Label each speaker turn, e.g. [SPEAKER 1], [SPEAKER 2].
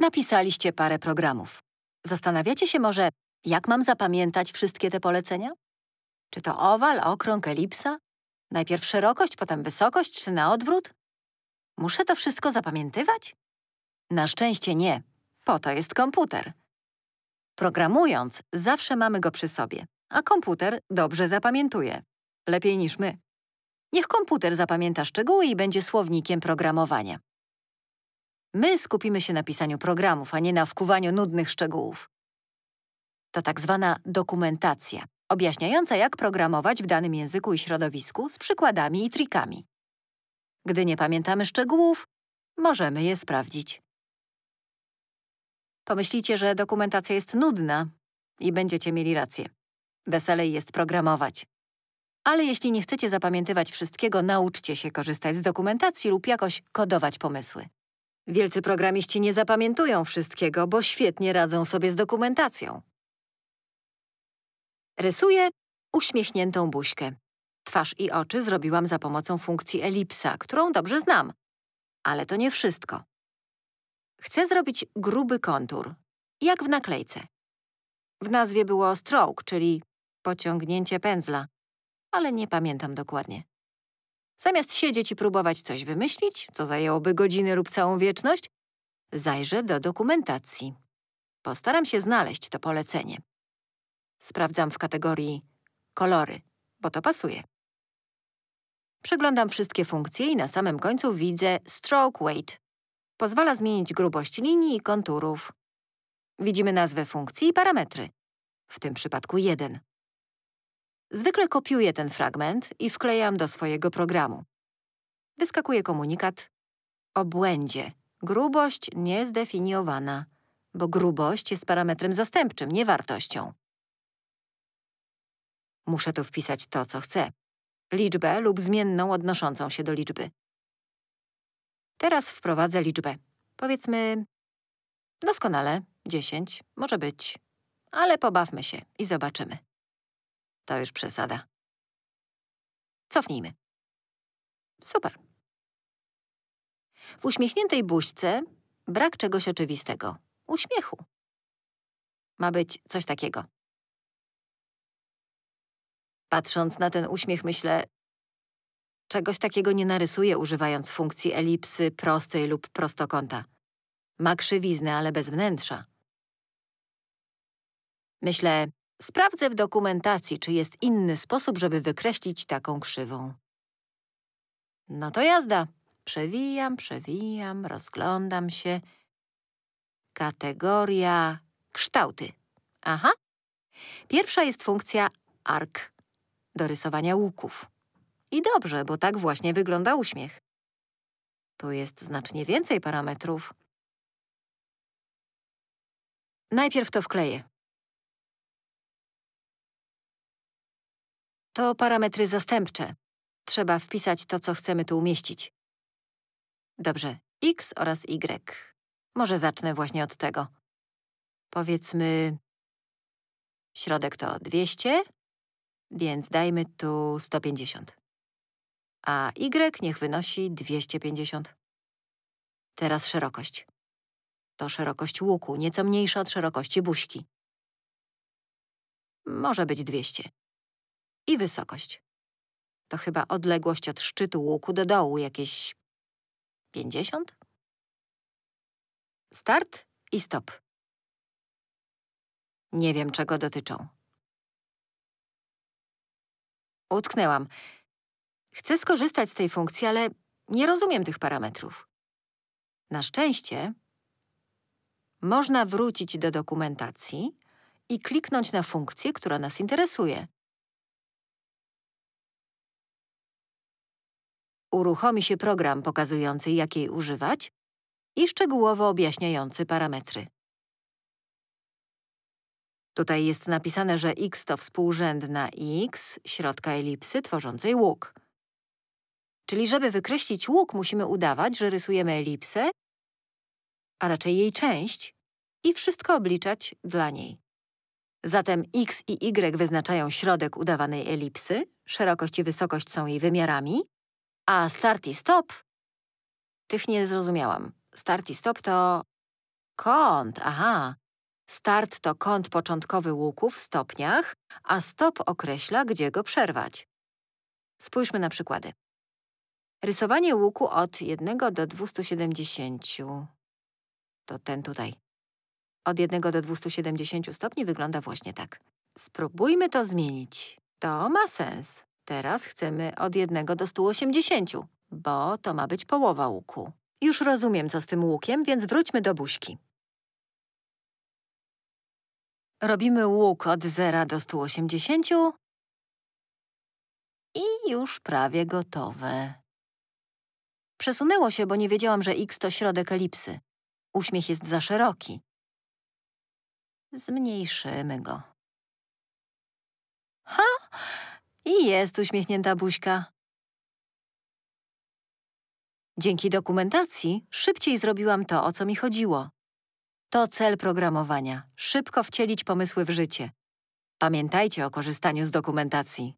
[SPEAKER 1] Napisaliście parę programów. Zastanawiacie się może, jak mam zapamiętać wszystkie te polecenia? Czy to owal, okrąg, elipsa? Najpierw szerokość, potem wysokość, czy na odwrót? Muszę to wszystko zapamiętywać? Na szczęście nie. Po to jest komputer. Programując, zawsze mamy go przy sobie, a komputer dobrze zapamiętuje. Lepiej niż my. Niech komputer zapamięta szczegóły i będzie słownikiem programowania. My skupimy się na pisaniu programów, a nie na wkuwaniu nudnych szczegółów. To tak zwana dokumentacja, objaśniająca, jak programować w danym języku i środowisku z przykładami i trikami. Gdy nie pamiętamy szczegółów, możemy je sprawdzić. Pomyślicie, że dokumentacja jest nudna i będziecie mieli rację. Weselej jest programować. Ale jeśli nie chcecie zapamiętywać wszystkiego, nauczcie się korzystać z dokumentacji lub jakoś kodować pomysły. Wielcy programiści nie zapamiętują wszystkiego, bo świetnie radzą sobie z dokumentacją. Rysuję uśmiechniętą buźkę. Twarz i oczy zrobiłam za pomocą funkcji elipsa, którą dobrze znam. Ale to nie wszystko. Chcę zrobić gruby kontur, jak w naklejce. W nazwie było stroke, czyli pociągnięcie pędzla, ale nie pamiętam dokładnie. Zamiast siedzieć i próbować coś wymyślić, co zajęłoby godziny lub całą wieczność, zajrzę do dokumentacji. Postaram się znaleźć to polecenie. Sprawdzam w kategorii kolory, bo to pasuje. Przeglądam wszystkie funkcje i na samym końcu widzę stroke weight. Pozwala zmienić grubość linii i konturów. Widzimy nazwę funkcji i parametry. W tym przypadku 1. Zwykle kopiuję ten fragment i wklejam do swojego programu. Wyskakuje komunikat o błędzie. Grubość niezdefiniowana, bo grubość jest parametrem zastępczym, nie wartością. Muszę tu wpisać to, co chcę. Liczbę lub zmienną odnoszącą się do liczby. Teraz wprowadzę liczbę. Powiedzmy doskonale 10, może być, ale pobawmy się i zobaczymy. To już przesada. Cofnijmy. Super. W uśmiechniętej buźce brak czegoś oczywistego. Uśmiechu. Ma być coś takiego. Patrząc na ten uśmiech myślę, czegoś takiego nie narysuję używając funkcji elipsy, prostej lub prostokąta. Ma krzywiznę, ale bez wnętrza. Myślę, sprawdzę w dokumentacji, czy jest inny sposób, żeby wykreślić taką krzywą. No to jazda. Przewijam, przewijam, rozglądam się. Kategoria kształty. Aha. Pierwsza jest funkcja arc do rysowania łuków. I dobrze, bo tak właśnie wygląda uśmiech. Tu jest znacznie więcej parametrów. Najpierw to wkleję. To parametry zastępcze. Trzeba wpisać to, co chcemy tu umieścić. Dobrze, x oraz y. Może zacznę właśnie od tego. Powiedzmy, środek to 200, więc dajmy tu 150. A y niech wynosi 250. Teraz szerokość. To szerokość łuku, nieco mniejsza od szerokości buźki. Może być 200. I wysokość. To chyba odległość od szczytu łuku do dołu, jakieś 50? Start i stop. Nie wiem, czego dotyczą. Utknęłam. Chcę skorzystać z tej funkcji, ale nie rozumiem tych parametrów. Na szczęście można wrócić do dokumentacji i kliknąć na funkcję, która nas interesuje. Uruchomi się program pokazujący, jak jej używać i szczegółowo objaśniający parametry. Tutaj jest napisane, że x to współrzędna x środka elipsy tworzącej łuk. Czyli żeby wykreślić łuk, musimy udawać, że rysujemy elipsę, a raczej jej część i wszystko obliczać dla niej. Zatem x i y wyznaczają środek udawanej elipsy, szerokość i wysokość są jej wymiarami, a start i stop… Tych nie zrozumiałam. Start i stop to… Kąt, aha. Start to kąt początkowy łuku w stopniach, a stop określa, gdzie go przerwać. Spójrzmy na przykłady. Rysowanie łuku od 1 do 270. To ten tutaj. Od 1 do 270 stopni wygląda właśnie tak. Spróbujmy to zmienić. To ma sens. Teraz chcemy od 1 do 180, bo to ma być połowa łuku. Już rozumiem, co z tym łukiem, więc wróćmy do buźki. Robimy łuk od 0 do 180 i już prawie gotowe. Przesunęło się, bo nie wiedziałam, że x to środek elipsy. Uśmiech jest za szeroki. Zmniejszymy go. Ha! I jest uśmiechnięta buźka. Dzięki dokumentacji szybciej zrobiłam to, o co mi chodziło. To cel programowania – szybko wcielić pomysły w życie. Pamiętajcie o korzystaniu z dokumentacji.